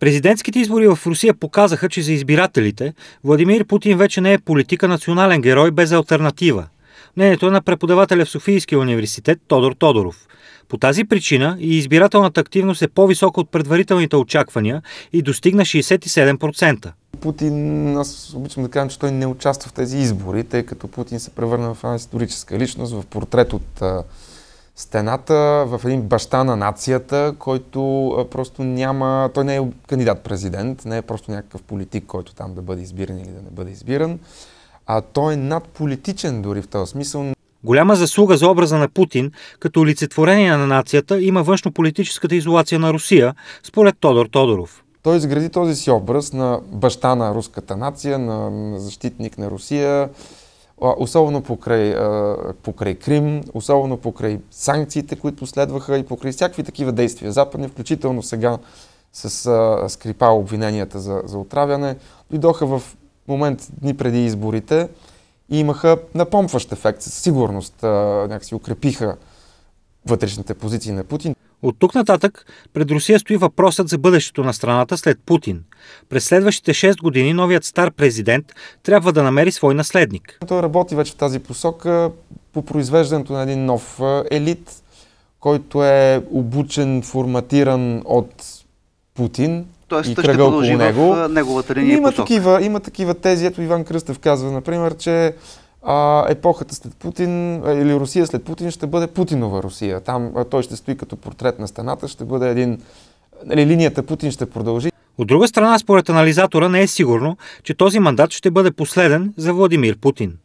Президентските избори в Русия показаха, че за избирателите Владимир Путин вече не е политика национален герой без альтернатива. Мнението е на преподавателя в Софийския университет Тодор Тодоров. По тази причина и избирателната активност е по-висока от предварителните очаквания и достигна 67%. Путин, аз обичам да кажа, че той не участва в тези избори, тъй като Путин се превърна в една историческа личност, в портрет от стената в един баща на нацията, който просто няма... Той не е кандидат-президент, не е просто някакъв политик, който там да бъде избиран или да не бъде избиран, а той е надполитичен дори в този смисъл. Голяма заслуга за образа на Путин като олицетворение на нацията има външно-политическата изолация на Русия, според Тодор Тодоров. Той изгради този си образ на баща на руската нация, на защитник на Русия, особено покрай, покрай Крим, особено покрай санкциите, които последваха и покрай всякакви такива действия западни, включително сега с скрипа обвиненията за, за отравяне, дойдоха в момент дни преди изборите и имаха напомпващ ефект. Със сигурност някакси укрепиха вътрешните позиции на Путин. От тук нататък пред Русия стои въпросът за бъдещето на страната след Путин. През следващите 6 години новият стар президент трябва да намери свой наследник. Той работи вече в тази посока по произвеждането на един нов елит, който е обучен, форматиран от Путин, Тоест, и кръга около него. В неговата линия има, такива, има такива тези. Ето Иван Кръстев казва, например, че а, епохата след Путин или Русия след Путин ще бъде Путинова Русия. Там той ще стои като портрет на стената, ще бъде един... Нали, линията Путин ще продължи. От друга страна, според анализатора не е сигурно, че този мандат ще бъде последен за Владимир Путин.